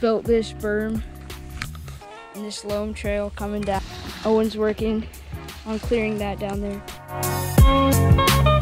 this berm and this loam trail coming down. Owen's working on clearing that down there.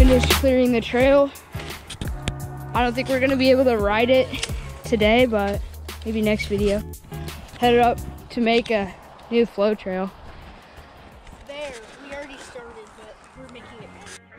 finished clearing the trail. I don't think we're gonna be able to ride it today, but maybe next video. Headed up to make a new flow trail. There, we already started, but we're making it better.